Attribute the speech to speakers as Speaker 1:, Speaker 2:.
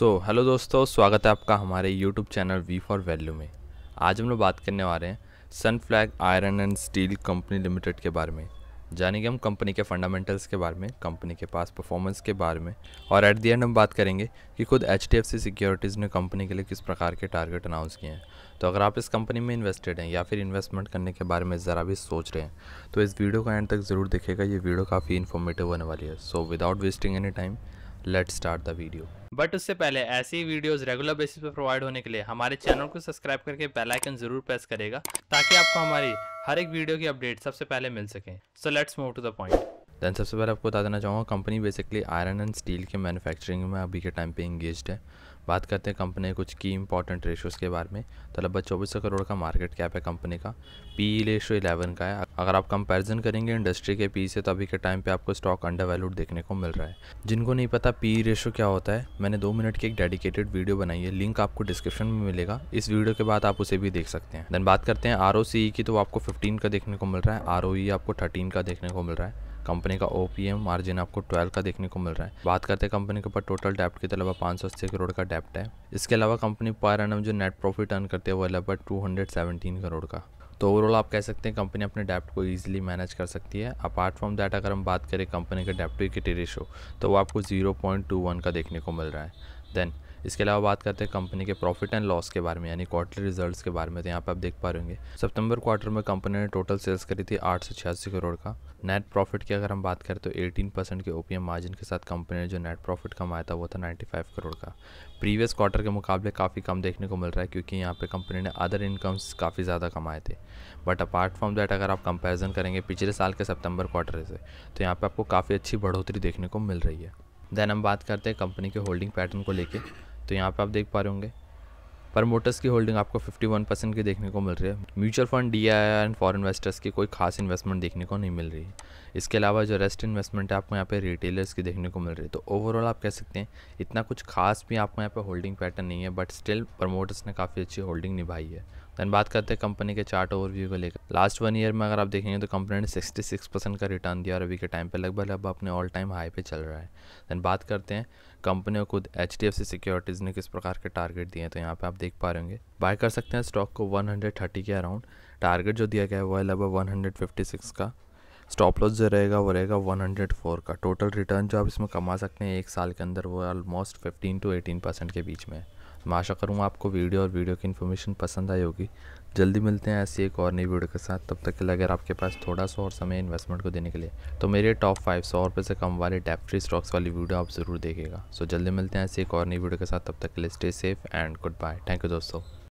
Speaker 1: सो so, hello दोस्तों स्वागत है आपका हमारे YouTube channel we for value में। आज हम लोग बात करने वाले हैं sun flag iron and steel company limited के बारे में। जानेंगे हम कंपनी के फंडामेंटल्स के बारे में कंपनी के पास परफॉर्मेंस के बारे में। और एट दी एंड हम बात करेंगे कि खुद H D F C securities ने कंपनी के लिए किस प्रकार के टारगेट अनाउंस किए हैं। तो अगर आप इस कंपनी में इन्वेस्टेड हैं या फिर इन्वेस्टमेंट करने के बारे में ज़रा भी सोच रहे हैं तो इस वीडियो का एंड तक ज़रूर देखेगा ये वीडियो काफ़ी इन्फॉर्मेटिव होने वाली है। So without wasting any time let start the video
Speaker 2: but उससे पहले ऐसी वीडियोस रेगुलर बेसिस पे प्रोवाइड होने के लिए हमारे चैनल को सब्सक्राइब करके बेल आइकन ज़रूर प्रेस करेगा, ताकि आपको हमारी हर एक वीडियो की अपडेट सबसे पहले मिल सके। So let's move to the point
Speaker 1: then सबसे पहले आपको बता देना चाहूँगा company basically iron and steel के मैन्युफैक्चरिंग में अभी के टाइम पे इंगेज है। बात करते हैं कंपनी के कुछ की इंपॉर्टेंट रेशोज़ के बारे में। तो लगभग चौबीस करोड़ का मार्केट कैप है कंपनी का। पी ई रेशो इलेवन का है। अगर आप कंपैरिजन करेंगे इंडस्ट्री के पी से तो अभी के टाइम पे आपको स्टॉक अंडर वैल्यूड देखने को मिल रहा है। जिनको नहीं पता पी ई रेशो क्या होता है, मैंने दो मिनट की एक डेडिकेटेड वीडियो बनाई है। लिंक आपको डिस्क्रिप्शन में मिलेगा। इस वीडियो के बाद आप उसे भी देख सकते हैं। देन बात करते हैं आरओसीई की तो आपको फिफ्टीन का देखने को मिल रहा है। आरओई आपको थर्टीन का देखने को मिल रहा है। कंपनी का ओपीएम मार्जिन आपको 12 का देखने को मिल रहा है। बात करते हैं कंपनी के ऊपर टोटल डेप्ट की तरह पाँच सौ करोड़ का डेप्ट है। इसके अलावा कंपनी पर एनम जो नेट प्रॉफिट अर्न करते हैं वो लगभग टू करोड़ का। तो ओवरऑल आप कह सकते हैं कंपनी अपने डेप्ट को ईजिली मैनेज कर सकती है। अपार्ट फ्रॉम दैट अगर हम बात करें कंपनी के डेप्ट टू इक्विटी रेशो तो वो आपको ज़ीरो पॉइंट टू वन का देखने को मिल रहा है। देन इसके अलावा बात करते हैं कंपनी के प्रॉफिट एंड लॉस के बारे में, यानी क्वार्टरली रिजल्ट्स के बारे में तो यहाँ पे आप देख पा रहे होंगे। सितंबर क्वार्टर में कंपनी ने टोटल सेल्स करी थी आठ सौ छियासी करोड़ का। नेट प्रॉफिट की अगर हम बात करें तो 18 परसेंट के ओपीएम मार्जिन के साथ कंपनी ने जो नेट प्रॉफिट कमाया था वो था 95 करोड़ का। प्रीवियस क्वार्टर के मुकाबले काफ़ी कम देखने को मिल रहा है क्योंकि यहाँ पे कंपनी ने अदर इनकम्स काफ़ी ज़्यादा कमाए थे। बट अपार्ट फ्रॉम दैट अगर आप कंपेरिजन करेंगे पिछले साल के सितंबर क्वार्टर से तो यहाँ पर आपको काफ़ी अच्छी बढ़ोतरी देखने को मिल रही है। देन हम बात करते हैं कंपनी के होल्डिंग पैटर्न को लेके। तो यहाँ पे आप देख पा रहे होंगे। प्रमोटर्स की होल्डिंग आपको 51 परसेंट की देखने को मिल रही है। Mutual fund D and foreign investors की कोई खास इन्वेस्टमेंट देखने को नहीं मिल रही। है इसके अलावा जो रेस्ट इन्वेस्टमेंट है, आपको यहाँ पे रिटेलर्स की देखने को मिल रही है। तो ओवरऑल आप कह सकते हैं, इतना कुछ खास भी आपको यहाँ पे होल्डिंग पैटर्न नहीं है बट स्टिल प्रमोटर्स ने काफ़ी अच्छी होल्डिंग निभाई है। दैन बात करते हैं कंपनी के चार्ट ओवरव्यू को लेकर। लास्ट वन ईयर में अगर आप देखेंगे तो कंपनी ने 66 परसेंट का रिटर्न दिया और अभी के टाइम पे लगभग लगभग अपने ऑल टाइम हाई पे चल रहा है। दैन बात करते हैं कंपनी को खुद H D F C securities ने किस प्रकार के टारगेट दिए हैं तो यहाँ पे आप देख पा रहे होंगे। बाय कर सकते हैं स्टॉक को 130 के अराउंड टारगेट जो दिया गया है वो है लगभग 156 का। स्टॉप लॉस जो रहेगा, वो रहेगा 104 का। टोटल रिटर्न जो आप इसमें कमा सकते हैं एक साल के अंदर, वो ऑलमोस्ट 15 टू 18 परसेंट के बीच में है। मैं आशा करूँगा आपको वीडियो और वीडियो की इन्फॉर्मेशन पसंद आई होगी। जल्दी मिलते हैं ऐसी एक और नई वीडियो के साथ। तब तक के लिए अगर आपके पास थोड़ा सा और समय इन्वेस्टमेंट को देने के लिए तो मेरे टॉप फाइव सौ रुपये से कम वाले डेप फ्री स्टॉक्स वाली वीडियो आप ज़रूर देखेगा। सो जल्दी मिलते हैं ऐसी एक और नई वीडियो के साथ। तब तक के लिए stay safe and good bye thank you दोस्तों।